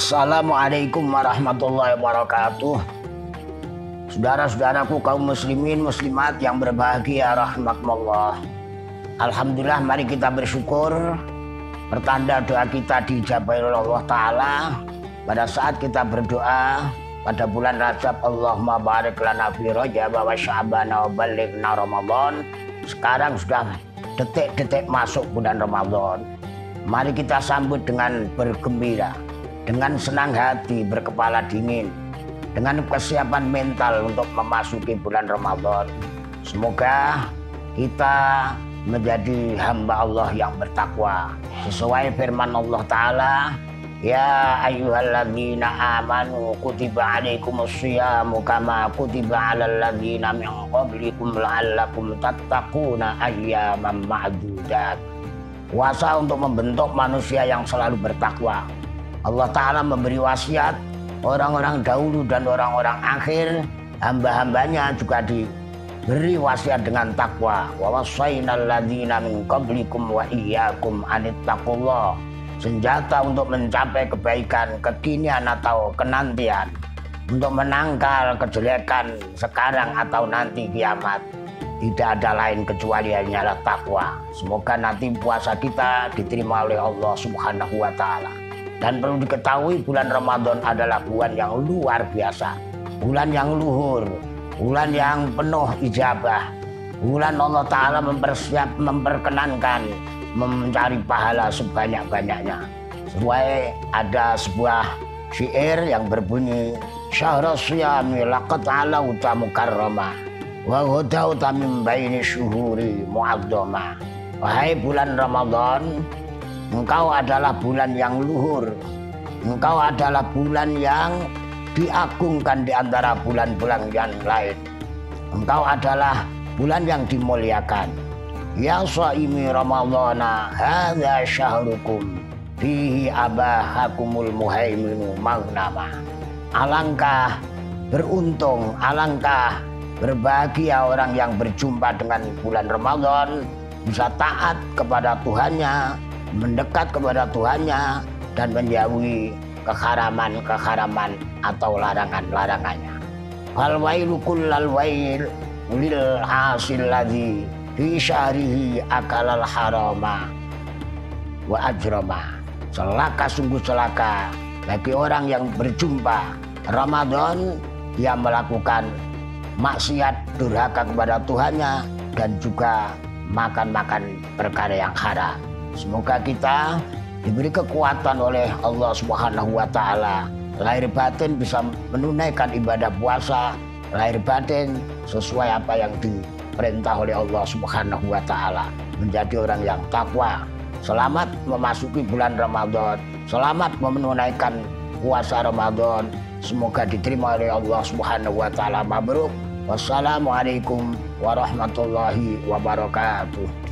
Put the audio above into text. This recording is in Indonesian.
Assalamualaikum warahmatullahi wabarakatuh. Saudara-saudaraku kaum muslimin muslimat yang berbahagia rahmatullah. Alhamdulillah mari kita bersyukur pertanda doa kita dijabah oleh Allah taala pada saat kita berdoa pada bulan Rajab Allahumma barik lana fi Rajab wa Sya'ban wa ballighna Ramadan. Sekarang sudah detik-detik masuk bulan Ramadan. Mari kita sambut dengan bergembira dengan senang hati, berkepala dingin, dengan kesiapan mental untuk memasuki bulan Ramadan. Semoga kita menjadi hamba Allah yang bertakwa sesuai firman Allah taala Ya ayyuhalladzina amanu kutiba alaikumus syiyamu kama kutiba alal ladzina min qablikum la'allakum tattaquna ayyaman ma'dudat. Puasa untuk membentuk manusia yang selalu bertakwa. Allah Ta'ala memberi wasiat orang-orang dahulu dan orang-orang akhir. Hamba-hambanya juga diberi wasiat dengan takwa. Wa wasainal ladzina min qablikum wa iyyakum anittaqullah. Senjata untuk mencapai kebaikan kekinian atau kenantian. Untuk menangkal kejelekan sekarang atau nanti kiamat. Tidak ada lain kecuali hanyalah takwa. Semoga nanti puasa kita diterima oleh Allah Subhanahu wa taala dan perlu diketahui bulan Ramadan adalah bulan yang luar biasa. Bulan yang luhur. Bulan yang penuh ijabah. Bulan Allah Ta'ala mempersiap, memperkenankan mencari pahala sebanyak-banyaknya. Sesuai ada sebuah syair yang berbunyi Syahrul siyami laqad ala utamu karrama wa hudau tamim baini syuhuri mu'adzama Wahai bulan Ramadan Engkau adalah bulan yang luhur. Engkau adalah bulan yang diagungkan di antara bulan-bulan yang lain. Engkau adalah bulan yang dimuliakan. Ya saimi Ramadana hadza syahrukum fihi abahakumul muhaiminu magnama. Alangkah beruntung, alangkah berbahagia orang yang berjumpa dengan bulan Ramadan bisa taat kepada Tuhannya, mendekat kepada Tuhannya dan menjauhi keharaman-keharaman atau larangan-larangannya. Fal wailu lil hasil ladzi fi syahrihi akalal harama wa ajrama. Celaka sungguh celaka bagi orang yang berjumpa Ramadan yang melakukan maksiat durhaka kepada Tuhannya dan juga makan-makan perkara yang haram. Semoga kita diberi kekuatan oleh Allah Subhanahu wa taala. Lahir batin bisa menunaikan ibadah puasa, lahir batin sesuai apa yang diperintah oleh Allah Subhanahu wa taala. Menjadi orang yang takwa. Selamat memasuki bulan Ramadan. Selamat menunaikan puasa Ramadan. Semoga diterima oleh Allah Subhanahu wa taala. Mabruk. Wassalamualaikum warahmatullahi wabarakatuh.